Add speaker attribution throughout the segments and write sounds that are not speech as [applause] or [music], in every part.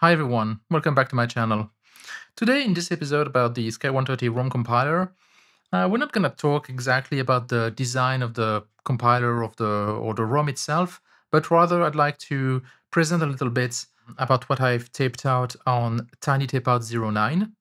Speaker 1: Hi everyone, welcome back to my channel. Today in this episode about the Sky130 ROM compiler, uh, we're not going to talk exactly about the design of the compiler of the or the ROM itself, but rather I'd like to present a little bit about what I've taped out on Tiny Tapeout 09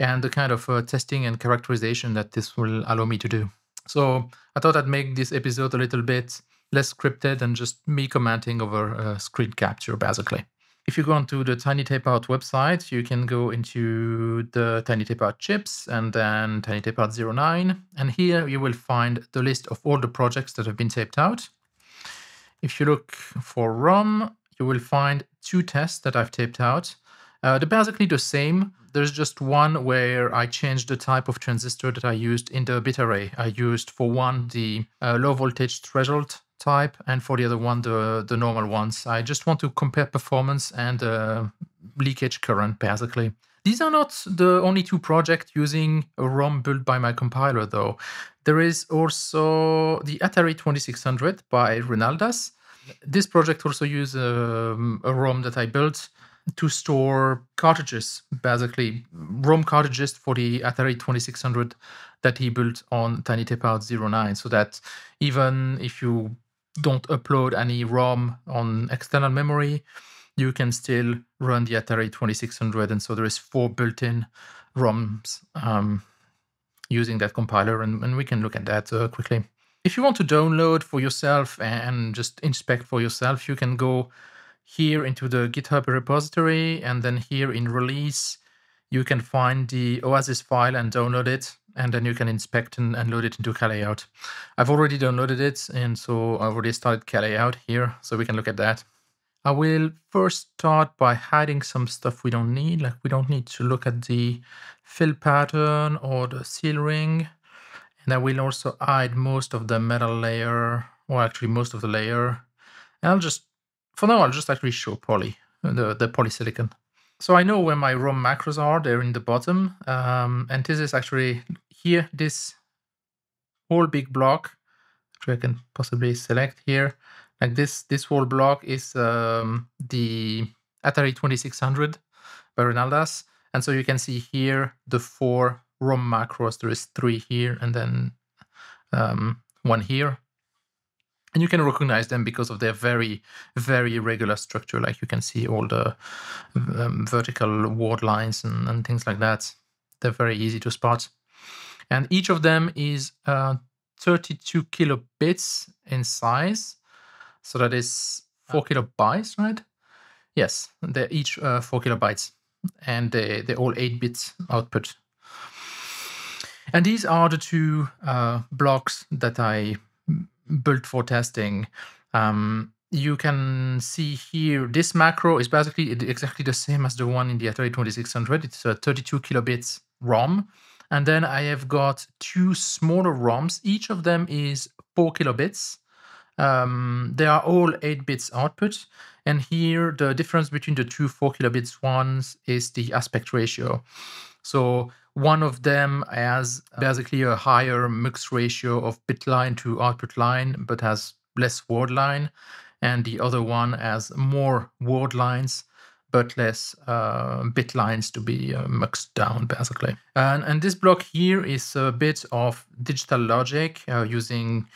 Speaker 1: and the kind of uh, testing and characterization that this will allow me to do. So I thought I'd make this episode a little bit less scripted and just me commenting over a screen capture basically. If you go onto the Tiny Tapeout website, you can go into the Tiny Tapeout chips and then Tiny Tapeout 09. And here you will find the list of all the projects that have been taped out. If you look for ROM, you will find two tests that I've taped out. Uh, they're basically the same. There's just one where I changed the type of transistor that I used in the bit array. I used for one the uh, low voltage threshold type and for the other one the, the normal ones. I just want to compare performance and uh, leakage current basically. These are not the only two projects using a ROM built by my compiler though. There is also the Atari 2600 by Renaldas. This project also uses um, a ROM that I built to store cartridges, basically ROM cartridges for the Atari 2600 that he built on Tiny Tapeout 09, so that even if you don't upload any ROM on external memory, you can still run the Atari 2600. And so there is four built-in ROMs um, using that compiler, and, and, we can look at that uh, quickly. If you want to download for yourself and just inspect for yourself, you can go here into the GitHub repository, and then here in release, you can find the Oasis file and download it and then you can inspect and, and load it into KLayout. I've already downloaded it, and so I've already started KLayout here, so we can look at that. I will first start by hiding some stuff we don't need, like we don't need to look at the fill pattern or the seal ring. And I will also hide most of the metal layer, or actually most of the layer. And I'll just, for now, I'll just actually show poly, the, the polysilicon. So I know where my ROM macros are, they're in the bottom. Um, and this is actually here, this whole big block, which I can possibly select here. Like this, this whole block is um, the Atari 2600 by Renaldas. And so you can see here the four ROM macros. There is three here and then um, one here. And you can recognize them because of their very, very irregular structure. Like you can see all the um, vertical word lines and, and, things like that. They're very easy to spot. And each of them is uh, 32 kilobits in size. So that is four kilobytes, right? Yes, they're each uh, four kilobytes. And they, they're all 8 bits output. And these are the two uh, blocks that I built for testing. Um, you can see here, this macro is basically exactly the same as the one in the Atari 2600. It's a 32 kilobits ROM. And then I have got two smaller ROMs. Each of them is 4 kilobits. Um, they are all 8 bits output. And here, the difference between the two 4 kilobits ones is the aspect ratio. So one of them has basically a higher mix ratio of bit line to output line, but has less word line. And the other one has more word lines, but less uh, bit lines to be uh, mixed down, basically. And, and this block here is a bit of digital logic uh, using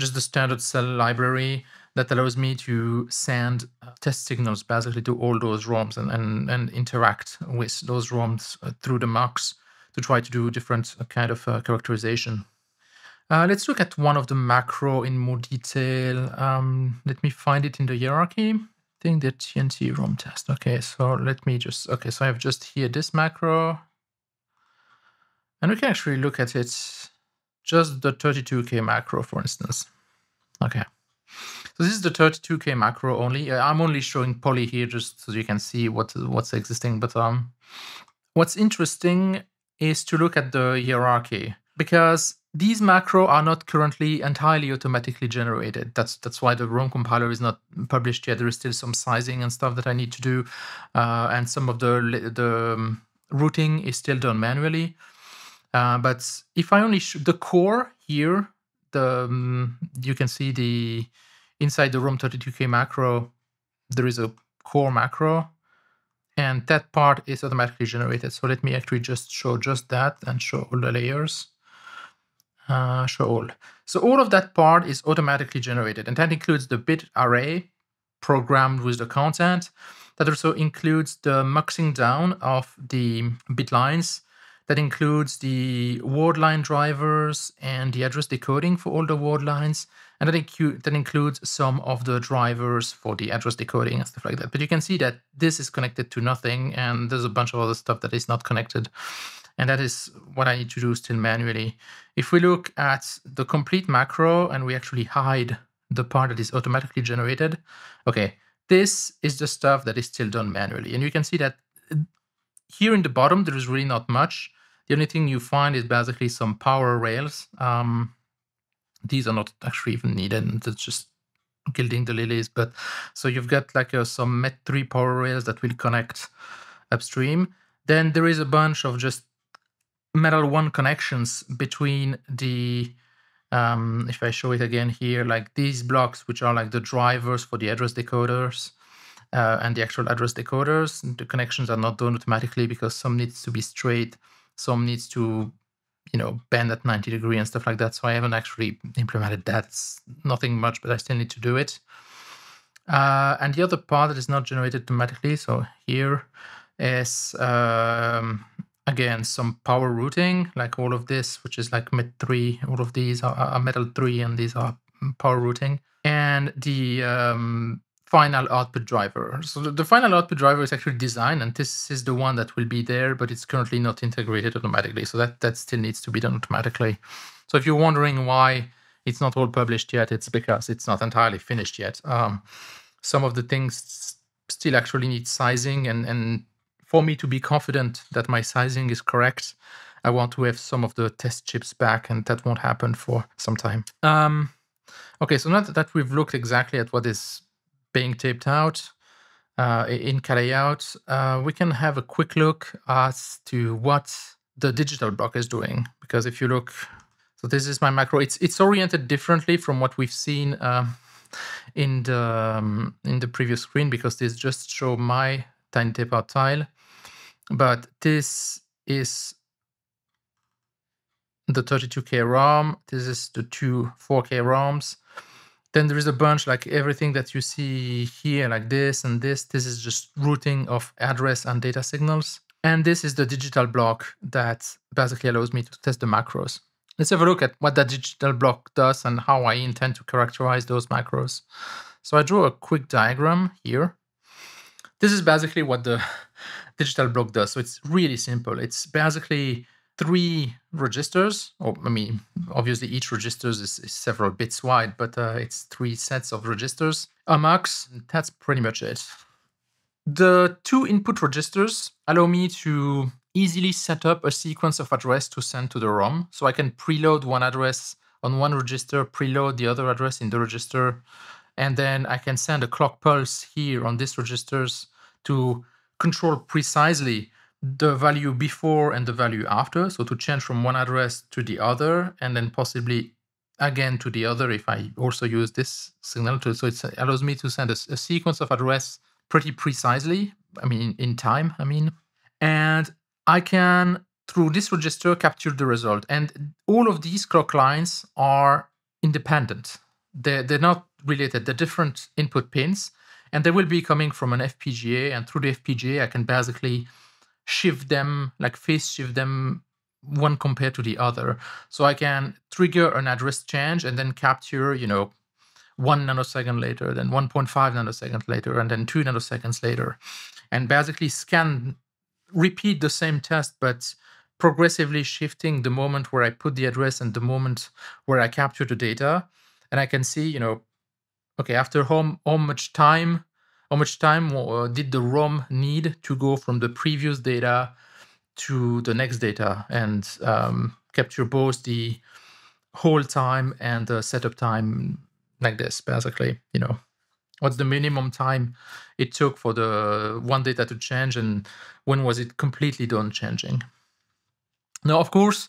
Speaker 1: just the standard cell library that allows me to send uh, test signals basically to all those ROMs and, and, and interact with those ROMs uh, through the mux to try to do different uh, kind of uh, characterization. Uh, let's look at one of the macro in more detail. Um, let me find it in the hierarchy. I think the TNT ROM test. Okay, so let me just, okay, so I have just here this macro. And we can actually look at it, just the 32K macro, for instance. Okay. So this is the 32K macro only. I'm only showing poly here just so you can see what what's existing. But um, what's interesting is to look at the hierarchy because these macro are not currently entirely automatically generated. That's that's why the ROM compiler is not published yet. There is still some sizing and stuff that I need to do, uh, and some of the the um, routing is still done manually. Uh, but if I only the core here, the um, you can see the inside the ROM 32k macro, there is a core macro, and that part is automatically generated. So let me actually just show just that and show all the layers. Uh, show all. So all of that part is automatically generated, and that includes the bit array programmed with the content. That also includes the muxing down of the bit lines. That includes the word line drivers and the address decoding for all the word lines. And that, incu- that includes some of the drivers for the address decoding and stuff like that. But you can see that this is connected to nothing, and there's a bunch of other stuff that is not connected. And that is what I need to do still manually. If we look at the complete macro and we actually hide the part that is automatically generated, okay, this is the stuff that is still done manually. And you can see that here in the bottom, there is really not much. The only thing you find is basically some power rails. Um, these are not actually even needed. It's just gilding the lilies. But so you've got like uh, some MET3 power rails that will connect upstream. Then there is a bunch of just metal one connections between the um, if I show it again here, like these blocks, which are like the drivers for the address decoders uh, and the actual address decoders, the connections are not done automatically because some needs to be straight, some needs to, you know, bend at 90 degree and stuff like that. So I haven't actually implemented that. It's nothing much, but I still need to do it. Uh, and the other part that is not generated automatically, so here is um, again some power routing like all of this which is like met 3 all of these are, are metal 3 and these are power routing and the um, final output driver. So the, the, final output driver is actually designed and this is the one that will be there but it's currently not integrated automatically. So that that still needs to be done automatically. So if you're wondering why it's not all published yet it's because it's not entirely finished yet. Um, some of the things still actually need sizing and and for me to be confident that my sizing is correct, I want to have some of the test chips back, and that won't happen for some time. Um, okay, so now that we've looked exactly at what is being taped out uh, in KLayout, uh, we can have a quick look as to what the digital block is doing. Because if you look, so this is my macro. It's it's oriented differently from what we've seen um, in the um, in the previous screen because this just show my tiny tape out tile. But this is the 32K ROM. This is the two 4K ROMs. Then there is a bunch like everything that you see here, like this and this. This is just routing of address and data signals. And this is the digital block that basically allows me to test the macros. Let's have a look at what that digital block does and how I intend to characterize those macros. So I draw a quick diagram here. This is basically what the [laughs] digital block does. So it's really simple. It's basically three registers, or I mean, obviously each register is, is several bits wide, but uh, it's three sets of registers. A mux, that's pretty much it. The two input registers allow me to easily set up a sequence of address to send to the ROM. So I can preload one address on one register, preload the other address in the register, and then I can send a clock pulse here on these registers to control precisely the value before and the value after. So to change from one address to the other, and then possibly again to the other if I also use this signal. To, so it allows me to send a, a sequence of address pretty precisely. I mean, in time, I mean. And I can, through this register, capture the result. And all of these clock lines are independent. They're, they're not related. They're different input pins and they will be coming from an FPGA. And through the FPGA, I can basically shift them, like phase shift them one compared to the other. So I can trigger an address change and then capture, you know, one nanosecond later, then 1.5 nanoseconds later, and then two nanoseconds later, and basically scan, repeat the same test, but progressively shifting the moment where I put the address and the moment where I capture the data. And I can see, you know, okay, after how, how much time, how much time uh, did the ROM need to go from the previous data to the next data and um, capture both the hold time and the setup time like this, basically, you know, what's the minimum time it took for the one data to change and when was it completely done changing. Now, of course,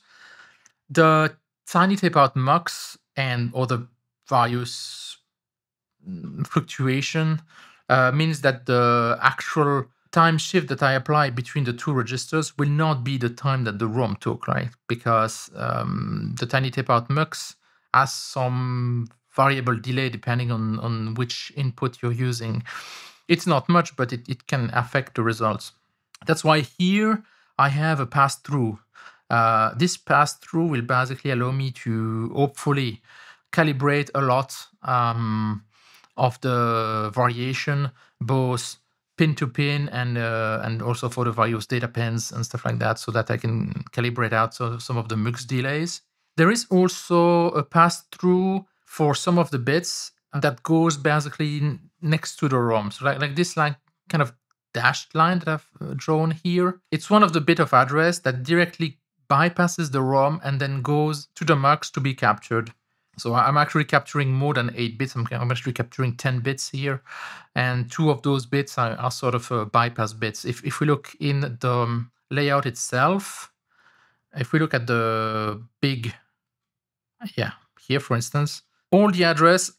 Speaker 1: the tiny tape out mux and other various fluctuation uh, means that the actual time shift that I apply between the two registers will not be the time that the ROM took, right? Because um, the tiny tape out mux has some variable delay depending on, on which input you're using. It's not much, but it, it can affect the results. That's why here I have a pass-through. Uh, this pass-through will basically allow me to hopefully calibrate a lot um, of the variation, both pin to pin and uh, and also for the various data pins and stuff like that, so that I can calibrate out so, some of the mux delays. There is also a pass-through for some of the bits that goes basically next to the ROM. So like, like this like kind of dashed line that I've uh, drawn here. It's one of the bit of address that directly bypasses the ROM and then goes to the mux to be captured. So I'm actually capturing more than 8 bits. I'm, I'm actually capturing 10 bits here. And two of those bits are, are sort of uh, bypass bits. If, if we look in the um, layout itself, if we look at the big, yeah, here for instance, all the address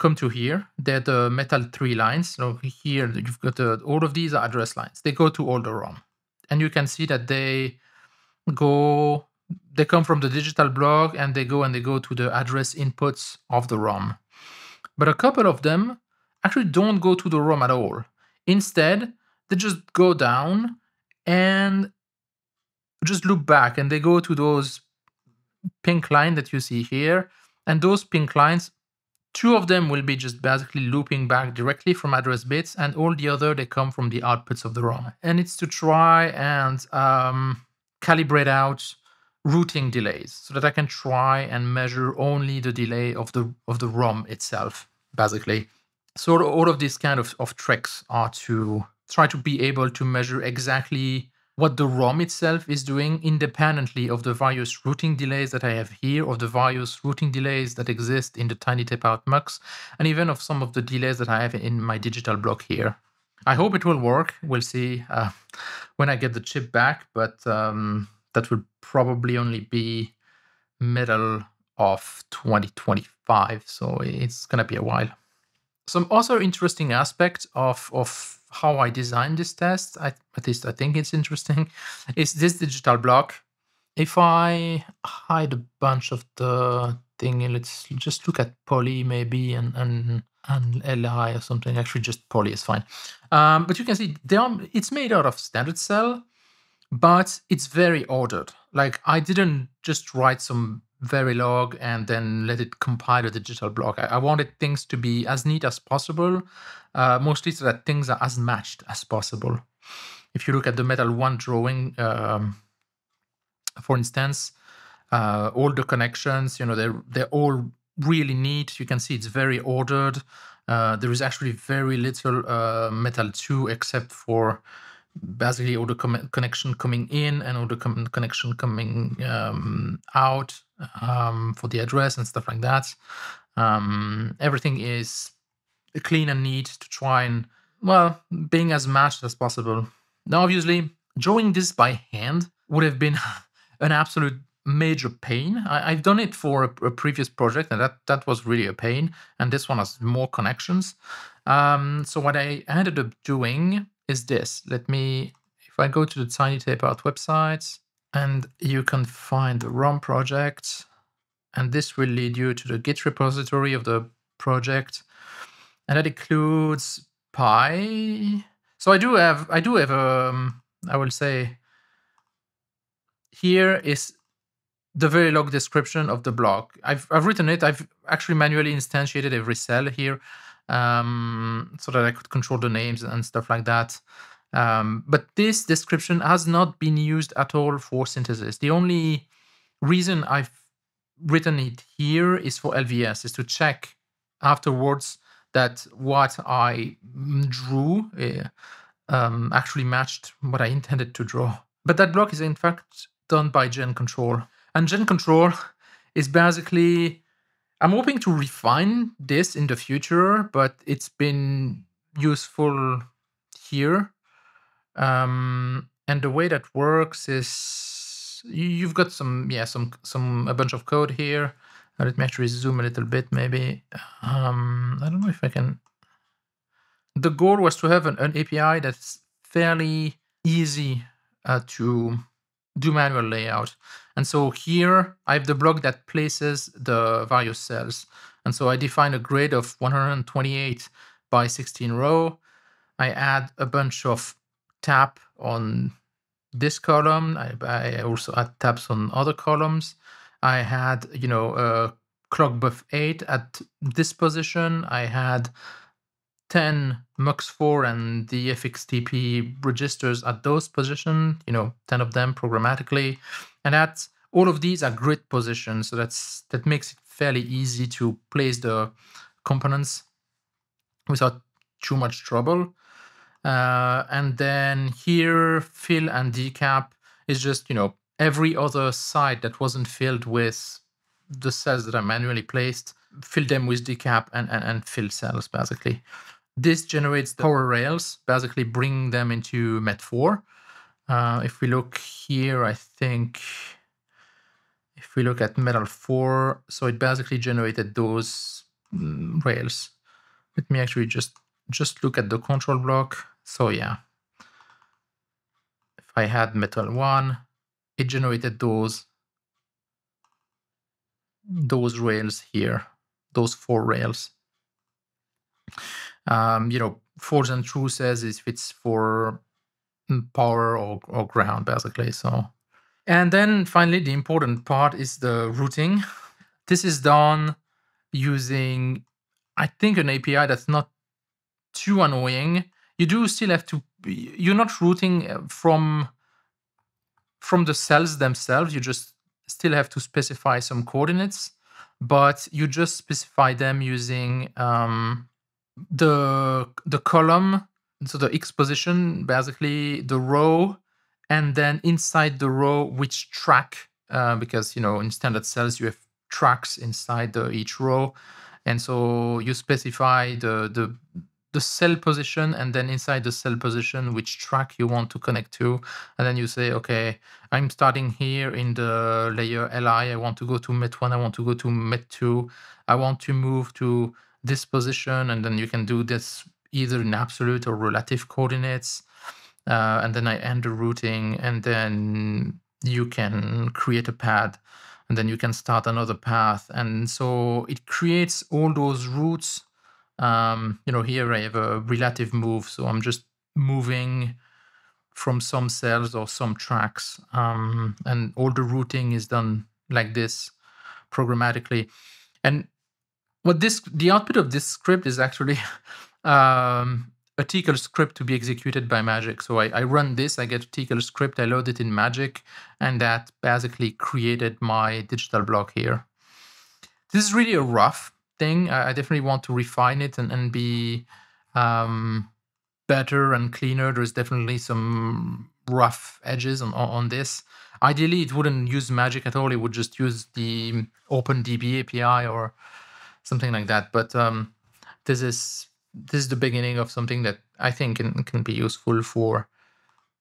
Speaker 1: come to here. They're the metal three lines. So here you've got the, all of these address lines. They go to all the ROM. And you can see that they go they come from the digital block and they go and they go to the address inputs of the ROM. But a couple of them actually don't go to the ROM at all. Instead, they just go down and just loop back and they go to those pink line that you see here. And those pink lines, two of them will be just basically looping back directly from address bits and all the other, they come from the outputs of the ROM. And it's to try and um, calibrate out routing delays so that I can try and measure only the delay of the of the ROM itself, basically. So all of these kind of, of tricks are to try to be able to measure exactly what the ROM itself is doing independently of the various routing delays that I have here, or the various routing delays that exist in the Tiny Tape Out Mux, and even of some of the delays that I have in my digital block here. I hope it will work. We'll see uh, [laughs] when I get the chip back, but um, that will probably only be middle of 2025 so it's going to be a while. Some other interesting aspect of of how i designed this test I, at least i think it's interesting [laughs] is this digital block. If i hide a bunch of the thing let's just look at poly maybe and and and li or something. Actually just poly is fine. Um, but you can see they are, it's made out of standard cell but it's very ordered. Like I didn't just write some Verilog and then let it compile a digital block. I, I wanted things to be as neat as possible, uh, mostly so that things are as matched as possible. If you look at the Metal 1 drawing, um, for instance, uh, all the connections, you know, they're, they're all really neat. You can see it's very ordered. Uh, there is actually very little uh, Metal 2 except for basically all the com- connection coming in and all the com- connection coming um, out um, for the address and stuff like that. Um, everything is clean and neat to try and well being as matched as possible. Now, obviously, drawing this by hand would have been [laughs] an absolute major pain. I, have done it for a, a, previous project, and that that was really a pain. And this one has more connections. Um, so what I ended up doing is this. Let me, if I go to the Tiny Tape Out website, and you can find the ROM project, and this will lead you to the Git repository of the project, and that includes Pi. So I do have, I do have, um, I will say, here is the very Verilog description of the block. I've, I've written it. I've actually manually instantiated every cell here um, so that I could control the names and stuff like that. Um, but this description has not been used at all for synthesis. The only reason I've written it here is for LVS, is to check afterwards that what I drew uh, um, actually matched what I intended to draw. But that block is in fact done by Gen Control. And Gen Control is basically I'm hoping to refine this in the future, but it's been useful here. Um, and the way that works is you've got some, yeah, some, some, a bunch of code here. Let me actually zoom a little bit, maybe. Um, I don't know if I can. The goal was to have an, an API that's fairly easy uh, to do manual layout. And so here I have the block that places the various cells. And so I define a grid of 128 by 16 row. I add a bunch of tap on this column. I, I also add tabs on other columns. I had, you know, a clock buff 8 at this position. I had 10 MUX4 and the FXTP registers at those positions, you know, 10 of them programmatically. And that's all of these are grid positions. So that's that makes it fairly easy to place the components without too much trouble. Uh, and then here, fill and decap is just, you know, every other side that wasn't filled with the cells that are manually placed, fill them with decap and, and, and fill cells, basically. This generates the power rails, basically bring them into Met4. Uh, if we look here, I think if we look at metal 4, so it basically generated those mm, rails. Let me actually just just look at the control block. So yeah, if I had metal 1, it generated those those rails here, those four rails. Um, you know, force and true says if it's for power or, or ground, basically. So, and then finally, the important part is the routing. This is done using, I think, an API that's not too annoying. You do still have to. You're not routing uh, from from the cells themselves. You just still have to specify some coordinates, but you just specify them using um, the the column, so the x position, basically the row, and then inside the row which track, uh, because you know in standard cells you have tracks inside the, each row, and so you specify the the the cell position and then inside the cell position which track you want to connect to. And then you say okay i'm starting here in the layer li. I want to go to met1 i want to go to met2 i want to move to this position, and then you can do this either in absolute or relative coordinates. Uh, and then I end the routing, and then you can create a pad, and then you can start another path. And so it creates all those routes. Um, you know, here I have a relative move, so I'm just moving from some cells or some tracks, um, and all the routing is done like this programmatically. And what this the output of this script is actually [laughs] um, a Tcl script to be executed by Magic. So I, I run this, I get a Tcl script, I load it in Magic, and that basically created my digital block here. This is really a rough thing. I, I definitely want to refine it and, and be um, better and cleaner. There's definitely some rough edges on, on this. Ideally, it wouldn't use Magic at all. It would just use the OpenDB API or something like that. But um, this is this is the beginning of something that I think can, can be useful for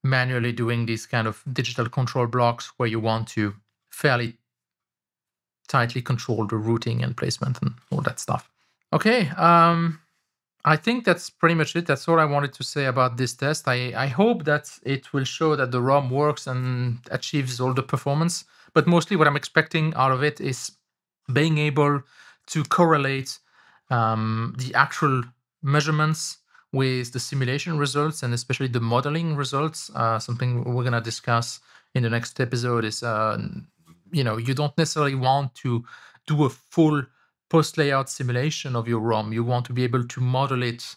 Speaker 1: manually doing these kind of digital control blocks where you want to fairly tightly control the routing and placement and all that stuff. Okay, um, I think that's pretty much it. That's all I wanted to say about this test. I, I hope that it will show that the ROM works and achieves all the performance. But mostly what I'm expecting out of it is being able to correlate um, the actual measurements with the simulation results and especially the modeling results. Uh, something we're going to discuss in the next episode is, uh, you know, you don't necessarily want to do a full post layout simulation of your ROM. You want to be able to model it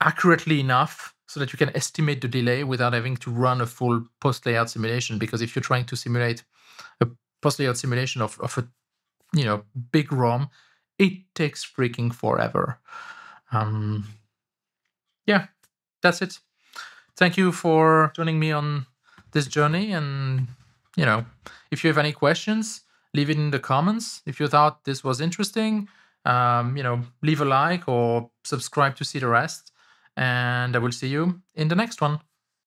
Speaker 1: accurately enough so that you can estimate the delay without having to run a full post layout simulation. Because if you're trying to simulate a post layout simulation of, of a you know big ROM, it takes freaking forever. Um, yeah, that's it. Thank you for joining me on this journey. And, you know, if you have any questions, leave it in the comments. If you thought this was interesting, um, you know, leave a like or subscribe to see the rest. And I will see you in the next one.